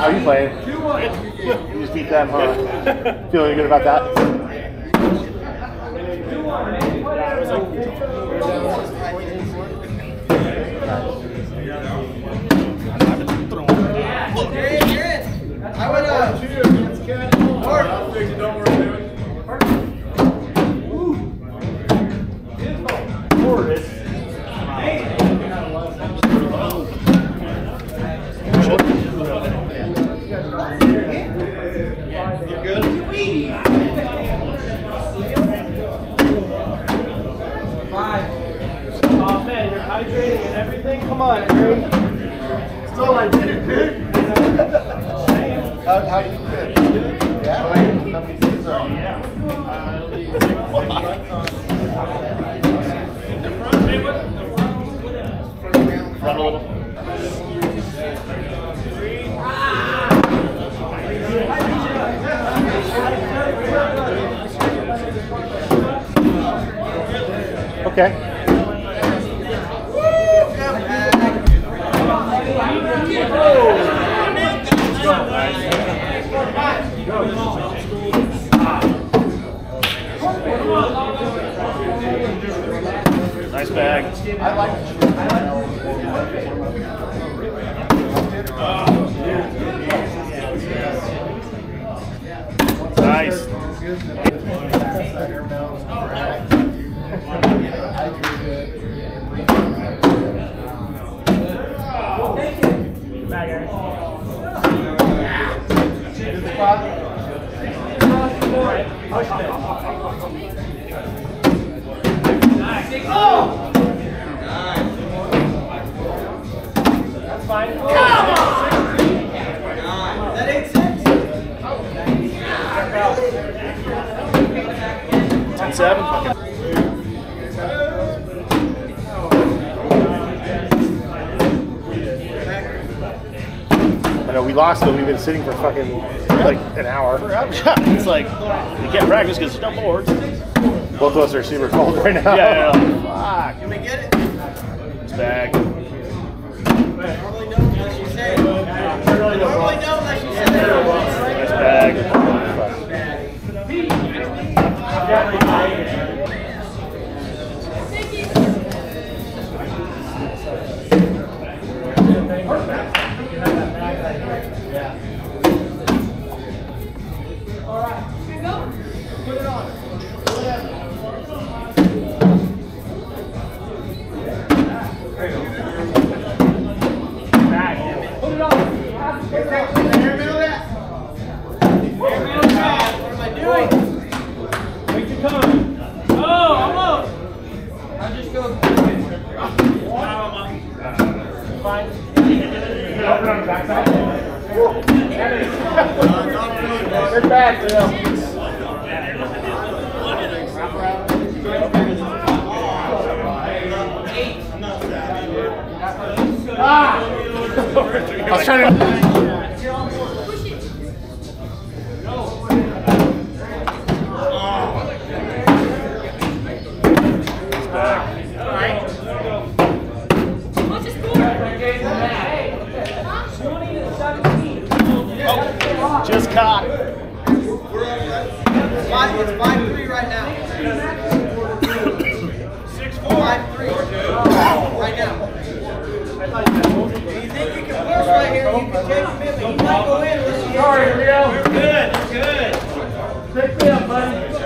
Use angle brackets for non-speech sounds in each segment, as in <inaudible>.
How are you playing? You just beat them, huh? Feeling good about that? I would, uh, Oh Come on, did it, dude. how, how are you? Little. Okay. Nice bag. I like Nice. That's fine. that ain't six. Ten seven. We lost, but we've been sitting for fucking like an hour. <laughs> it's like we can't practice because there's no boards. Both of us are super cold right now. Yeah, yeah. Can we get it? It's bag. Normally don't unless you say. Normally don't unless you say. Nice bag. I was trying to. Just caught. Five, it's five three right now. Six four. Five three. Right now. If you think you can push right here, you can take in, but he might go in unless you. Sorry, Rio. We're good. We're good. Pick me up, buddy.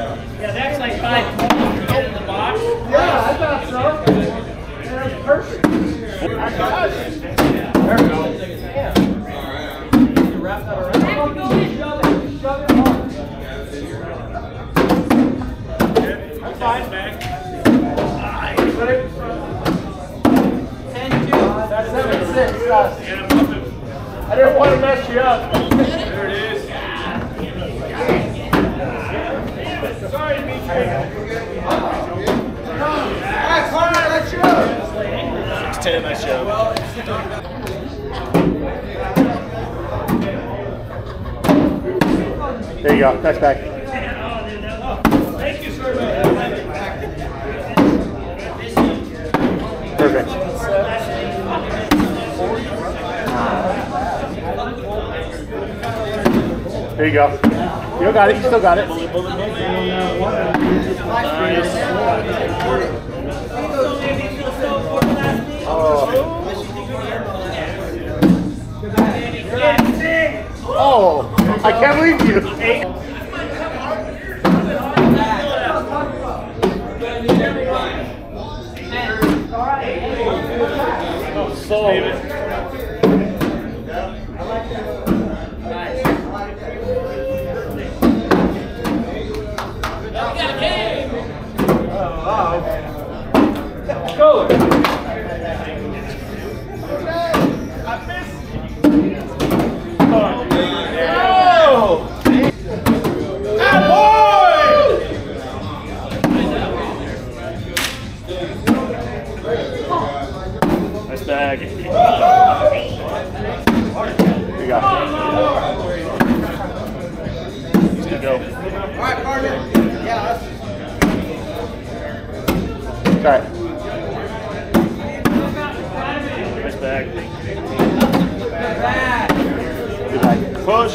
Six. Gus. I didn't want to mess you up. There it is. Sorry, Dimitri. All right, Carter, let's go. Six ten. Nice job. There you go. Nice back. There you go. You got it. You still got it. Oh, I can't believe you. Nice bag. There you go. He's gonna go. All right, partner. Yeah, All right. Push.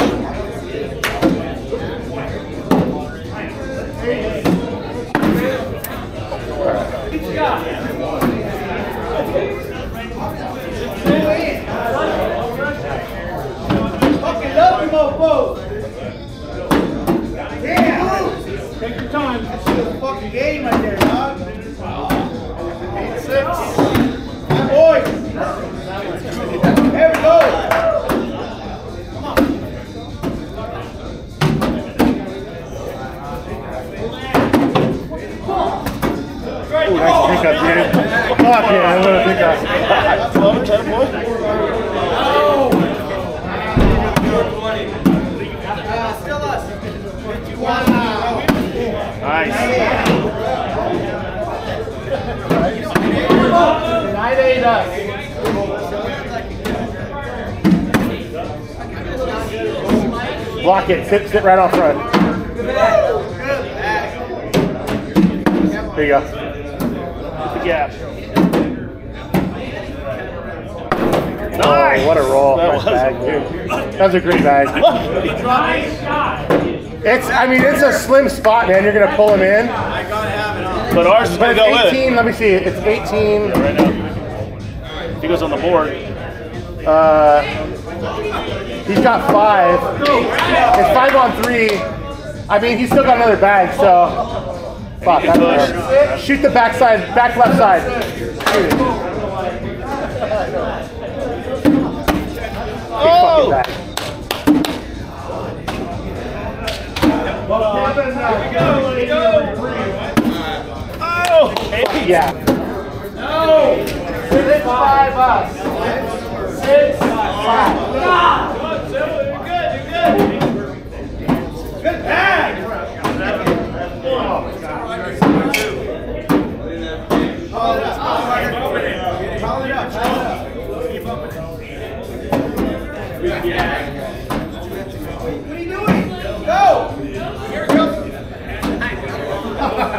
Damn. Take your time. That's a fucking game right there, Nine eight us. Block it. Sit, sit right off front. There you go. The gap. Oh, what a roll. That nice was bag, a roll. dude. That was a great bag. It's, I mean, it's a slim spot, man. You're gonna pull him in. But ours is gonna it's go in. 18. Let me see. It's 18. Right now. If he goes on the board. Uh, he's got five. It's five on three. I mean, he's still got another bag, so. Fuck, that's. Shoot the backside, back left side. Oh! it. Big fucking bag. Oh! Yeah. Six five us. Six five. Good back. What are you doing? Go! Here it comes. Come on!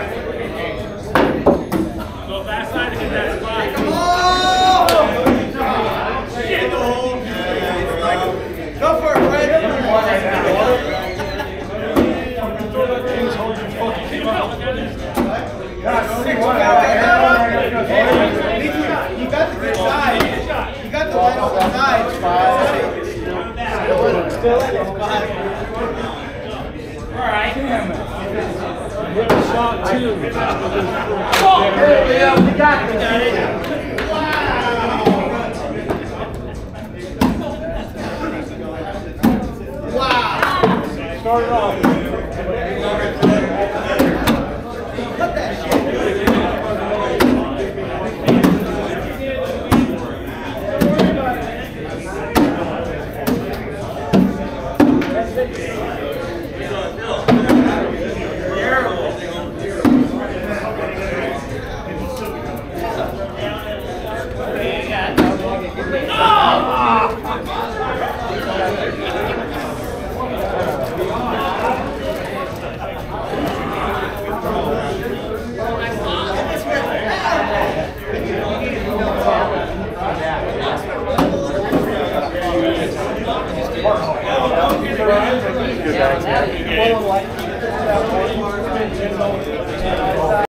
Go for it, Fred. You got the good side. You got the line on the side. Shot two. Yeah, we got this.